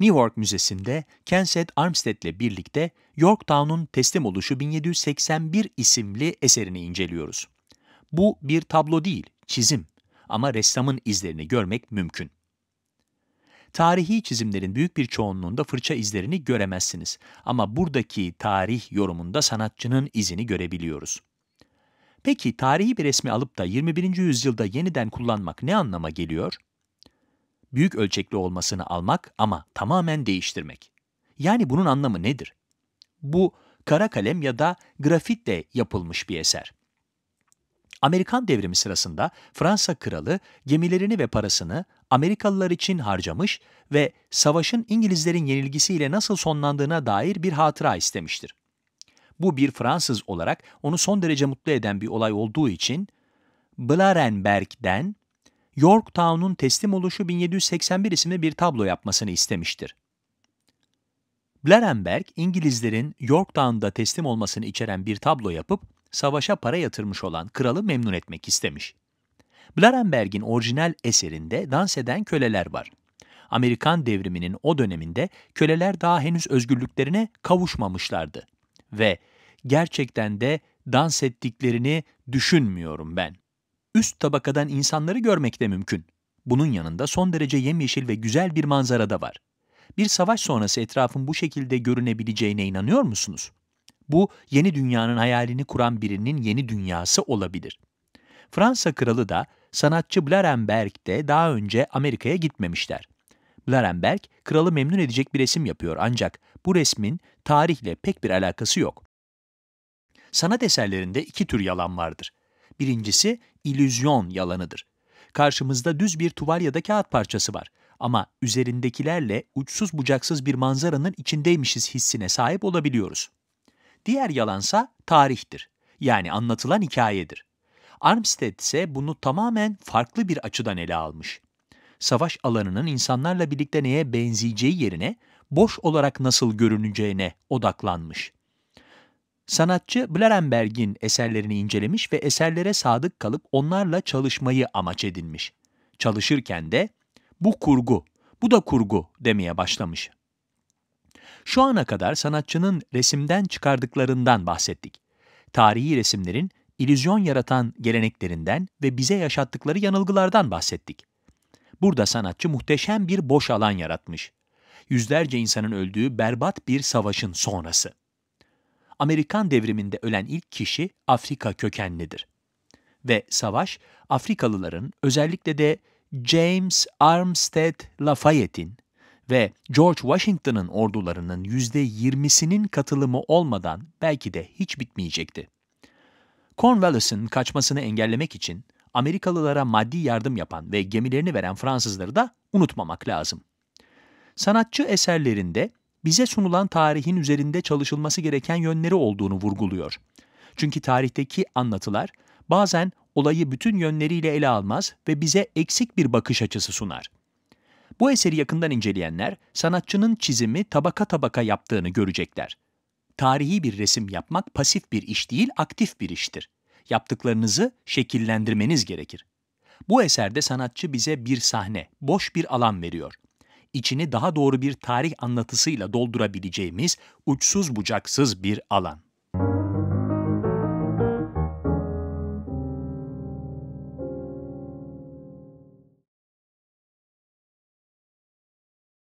New York Müzesi'nde Kenseth Armstead ile birlikte Yorktown'un teslim oluşu 1781 isimli eserini inceliyoruz. Bu bir tablo değil, çizim ama ressamın izlerini görmek mümkün. Tarihi çizimlerin büyük bir çoğunluğunda fırça izlerini göremezsiniz ama buradaki tarih yorumunda sanatçının izini görebiliyoruz. Peki tarihi bir resmi alıp da 21. yüzyılda yeniden kullanmak ne anlama geliyor? Büyük ölçekli olmasını almak ama tamamen değiştirmek. Yani bunun anlamı nedir? Bu kara kalem ya da grafitle yapılmış bir eser. Amerikan devrimi sırasında Fransa kralı gemilerini ve parasını Amerikalılar için harcamış ve savaşın İngilizlerin yenilgisiyle nasıl sonlandığına dair bir hatıra istemiştir. Bu bir Fransız olarak onu son derece mutlu eden bir olay olduğu için Blarenberg'den Yorktown'un teslim oluşu 1781 isimli bir tablo yapmasını istemiştir. Blarenberg, İngilizlerin Yorktown'da teslim olmasını içeren bir tablo yapıp savaşa para yatırmış olan kralı memnun etmek istemiş. Blarenberg'in orijinal eserinde dans eden köleler var. Amerikan devriminin o döneminde köleler daha henüz özgürlüklerine kavuşmamışlardı. Ve gerçekten de dans ettiklerini düşünmüyorum ben. Üst tabakadan insanları görmek de mümkün. Bunun yanında son derece yemyeşil ve güzel bir manzara da var. Bir savaş sonrası etrafın bu şekilde görünebileceğine inanıyor musunuz? Bu yeni dünyanın hayalini kuran birinin yeni dünyası olabilir. Fransa kralı da sanatçı Blarenberg de daha önce Amerika'ya gitmemişler. Blarenberg, kralı memnun edecek bir resim yapıyor ancak bu resmin tarihle pek bir alakası yok. Sanat eserlerinde iki tür yalan vardır. Birincisi illüzyon yalanıdır. Karşımızda düz bir tuval ya da kağıt parçası var ama üzerindekilerle uçsuz bucaksız bir manzaranın içindeymişiz hissine sahip olabiliyoruz. Diğer yalansa tarihtir. Yani anlatılan hikayedir. Armstead ise bunu tamamen farklı bir açıdan ele almış. Savaş alanının insanlarla birlikte neye benzeyeceği yerine boş olarak nasıl görüneceğine odaklanmış. Sanatçı Blarenberg'in eserlerini incelemiş ve eserlere sadık kalıp onlarla çalışmayı amaç edinmiş. Çalışırken de bu kurgu, bu da kurgu demeye başlamış. Şu ana kadar sanatçının resimden çıkardıklarından bahsettik. Tarihi resimlerin ilüzyon yaratan geleneklerinden ve bize yaşattıkları yanılgılardan bahsettik. Burada sanatçı muhteşem bir boş alan yaratmış. Yüzlerce insanın öldüğü berbat bir savaşın sonrası. Amerikan devriminde ölen ilk kişi Afrika kökenlidir. Ve savaş, Afrikalıların özellikle de James Armstead Lafayette'in ve George Washington'ın ordularının %20'sinin katılımı olmadan belki de hiç bitmeyecekti. Cornwallis'in kaçmasını engellemek için Amerikalılara maddi yardım yapan ve gemilerini veren Fransızları da unutmamak lazım. Sanatçı eserlerinde bize sunulan tarihin üzerinde çalışılması gereken yönleri olduğunu vurguluyor. Çünkü tarihteki anlatılar bazen olayı bütün yönleriyle ele almaz ve bize eksik bir bakış açısı sunar. Bu eseri yakından inceleyenler sanatçının çizimi tabaka tabaka yaptığını görecekler. Tarihi bir resim yapmak pasif bir iş değil, aktif bir iştir. Yaptıklarınızı şekillendirmeniz gerekir. Bu eserde sanatçı bize bir sahne, boş bir alan veriyor. İçini daha doğru bir tarih anlatısıyla doldurabileceğimiz uçsuz bucaksız bir alan.